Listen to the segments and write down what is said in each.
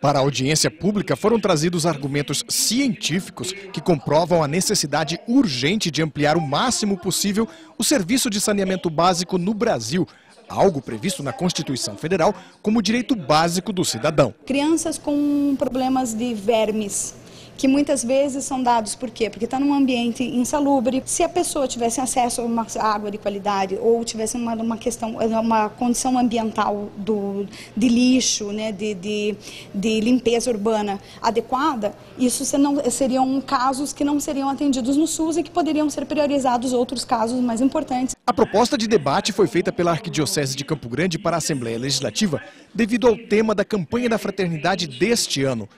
Para a audiência pública foram trazidos argumentos científicos que comprovam a necessidade urgente de ampliar o máximo possível o serviço de saneamento básico no Brasil, algo previsto na Constituição Federal como direito básico do cidadão. Crianças com problemas de vermes que muitas vezes são dados por quê? Porque está num ambiente insalubre. Se a pessoa tivesse acesso a uma água de qualidade ou tivesse uma, uma questão, uma condição ambiental do, de lixo, né, de, de, de limpeza urbana adequada, isso não, seriam casos que não seriam atendidos no SUS e que poderiam ser priorizados outros casos mais importantes. A proposta de debate foi feita pela Arquidiocese de Campo Grande para a Assembleia Legislativa devido ao tema da campanha da fraternidade deste ano.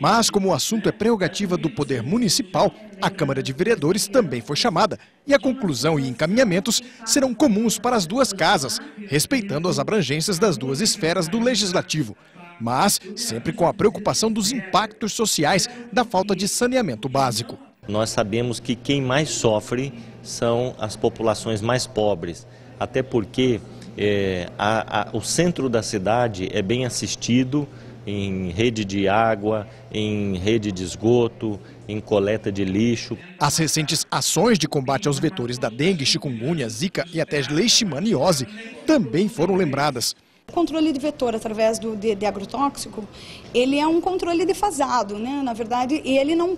Mas como o assunto é prerrogativa do Poder Municipal, a Câmara de Vereadores também foi chamada e a conclusão e encaminhamentos serão comuns para as duas casas, respeitando as abrangências das duas esferas do Legislativo. Mas sempre com a preocupação dos impactos sociais da falta de saneamento básico. Nós sabemos que quem mais sofre são as populações mais pobres, até porque é, a, a, o centro da cidade é bem assistido, em rede de água, em rede de esgoto, em coleta de lixo. As recentes ações de combate aos vetores da dengue, chikungunya, zika e até leishmaniose também foram lembradas. O controle de vetor através do, de, de, agrotóxico, ele é um controle defasado, né? Na verdade, ele não,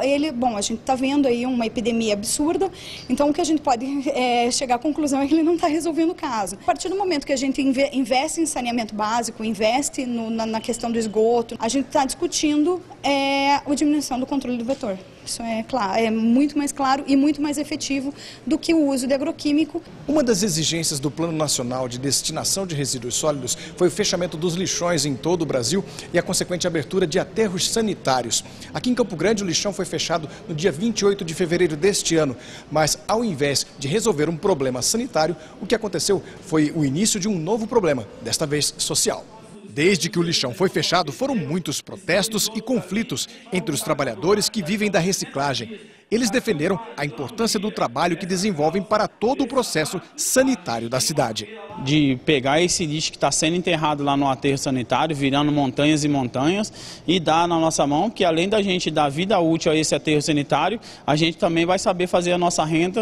ele, bom, a gente está vendo aí uma epidemia absurda, então o que a gente pode é, chegar à conclusão é que ele não está resolvendo o caso. A partir do momento que a gente investe em saneamento básico, investe no, na, na, questão do esgoto, a gente está discutindo é, a diminuição do controle do vetor. Isso é claro, é muito mais claro e muito mais efetivo do que o uso de agroquímico. Uma das exigências do Plano Nacional de Destinação de Resíduos Sólidos foi o fechamento dos lixões em todo o Brasil e a consequente abertura de aterros sanitários. Aqui em Campo Grande, o lixão foi fechado no dia 28 de fevereiro deste ano, mas ao invés de resolver um problema sanitário, o que aconteceu foi o início de um novo problema, desta vez social. Desde que o lixão foi fechado, foram muitos protestos e conflitos entre os trabalhadores que vivem da reciclagem. Eles defenderam a importância do trabalho que desenvolvem para todo o processo sanitário da cidade. De pegar esse lixo que está sendo enterrado lá no aterro sanitário, virando montanhas e montanhas, e dar na nossa mão, que além da gente dar vida útil a esse aterro sanitário, a gente também vai saber fazer a nossa renda